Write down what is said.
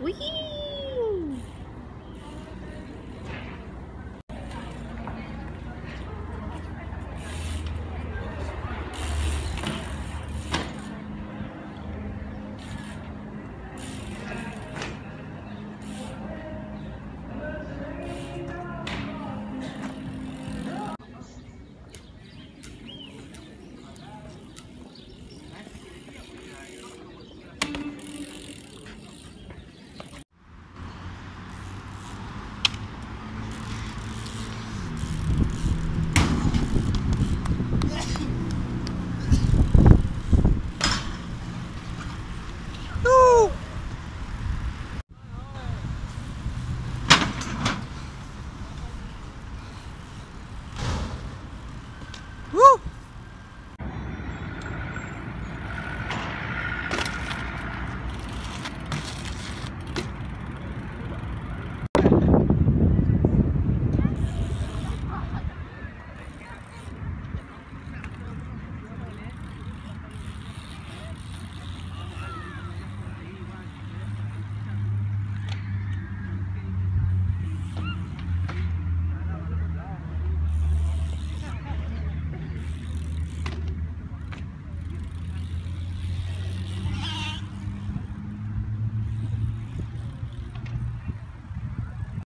喂